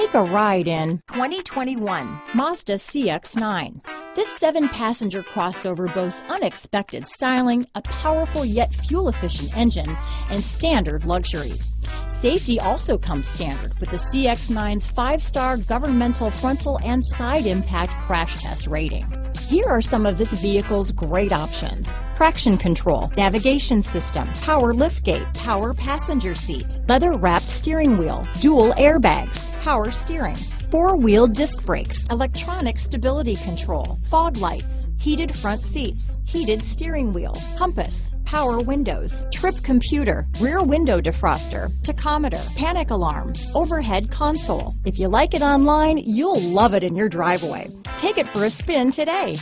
Take a ride in 2021 Mazda CX-9. This seven-passenger crossover boasts unexpected styling, a powerful yet fuel-efficient engine, and standard luxuries. Safety also comes standard with the CX-9's five-star governmental frontal and side impact crash test rating. Here are some of this vehicle's great options. Traction control, navigation system, power liftgate, power passenger seat, leather wrapped steering wheel, dual airbags, power steering, four-wheel disc brakes, electronic stability control, fog lights, heated front seats, heated steering wheel, compass, power windows, trip computer, rear window defroster, tachometer, panic alarm, overhead console. If you like it online, you'll love it in your driveway. Take it for a spin today.